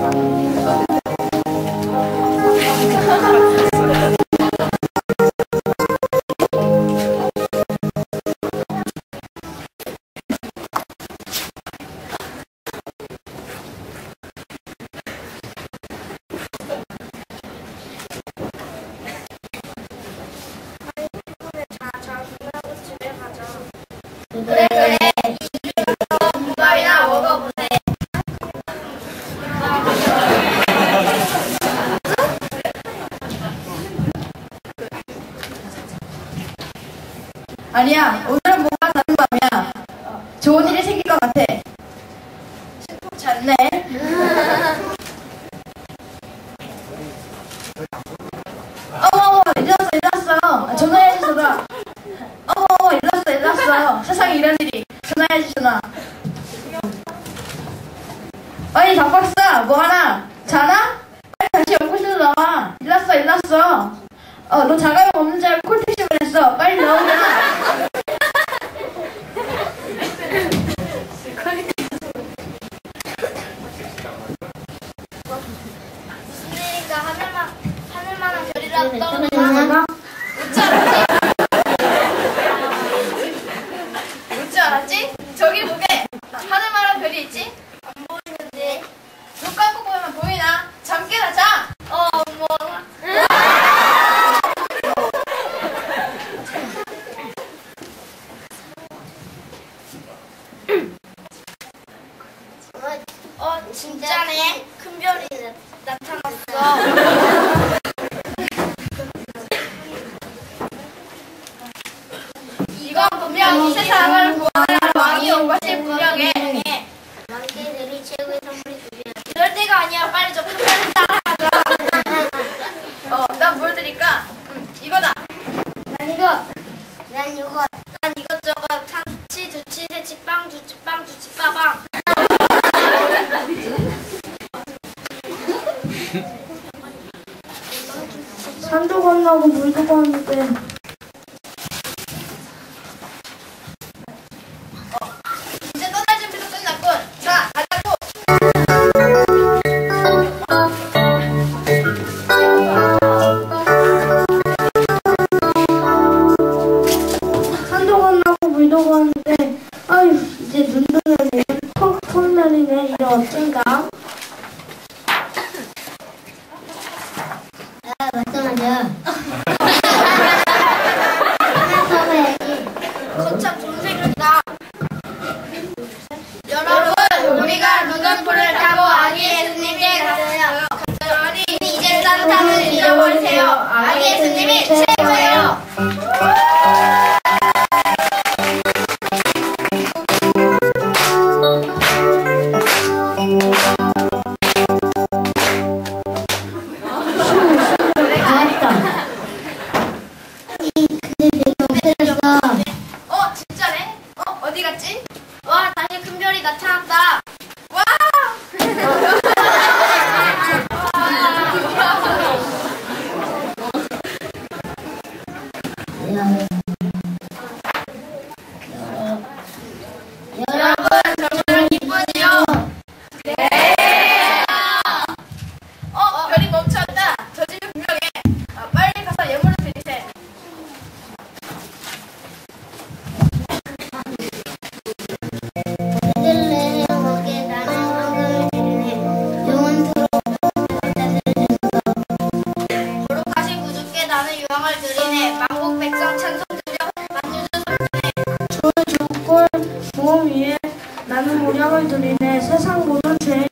자, 아니야, 오늘은 뭔가 다른 밤이야. 좋은 일이 생길 것 같아. 슬프지 않네. 어머, 어머, 일어났어, 일어났어. 전화해야지, 전화. 어머, 어머, 일어났어, 일어났어. 세상에 이런 일이. 전화해야지, 전화. 아니, 박박사, 뭐하나? 자나? 빨리 다시 연구실로 나와. 일어났어, 일어났어. 어, 너 자가용 없는 줄 알고 콜택시 보냈어. 빨리 나오냐? 무슨 일인가 하늘만 하늘만한 별이라도 떠오르나 전화? 웃지 않았지? 웃지 않았지? 저기 보게. 하늘만한 별이 있지? 안 보이는데 눈 감고 보면 보이나? 잠 깨라, 잠! 어머 어 진짜네 큰 별이 나- 나타났어 이건 분명 이 세상을 구원할 왕이 온 것이 분명해. 왕개들이 최고의 선물이 두개 야 이럴 때가 아니야. 빨리 저 큰별을 따라가자. 어, 난 보여드릴까? 응, 이거다. 난 이거. 난 이거. 난 이것저것 참치 두치 세치 빵 두치 빵 두치 빠방 산도 건너고 물도 건너는 와 다시 큰 별이 나타났다 와! 여 나는 무량을 드리네. 세상 모든 죄인